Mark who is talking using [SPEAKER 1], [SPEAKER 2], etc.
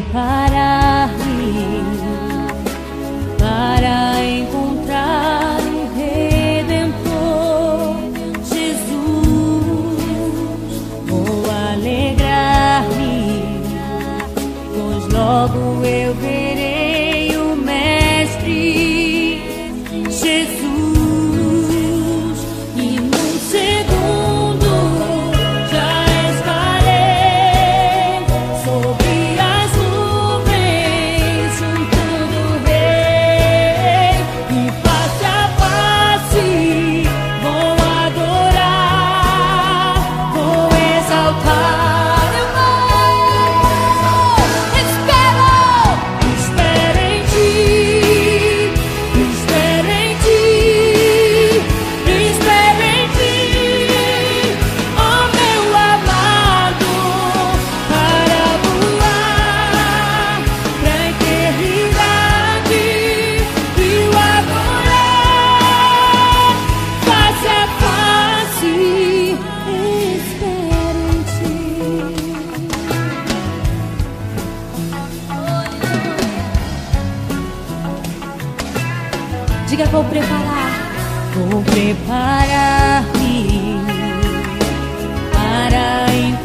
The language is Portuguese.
[SPEAKER 1] preparar-me para encontrar o redentor, Jesus. Vou alegrar-me, pois logo eu vejo. Diga vou preparar. Vou preparar-me para encontrar.